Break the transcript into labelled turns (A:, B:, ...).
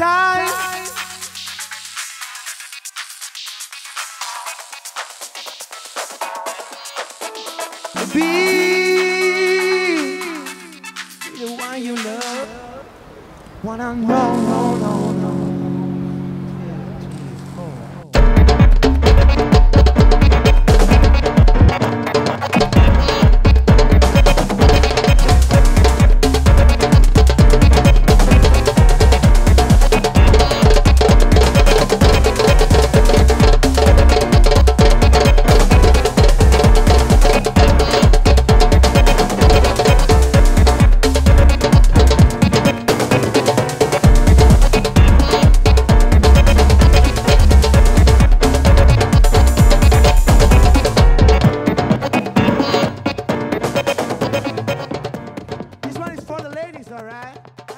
A: time. Be the one you love. Wanna know, no, no. time.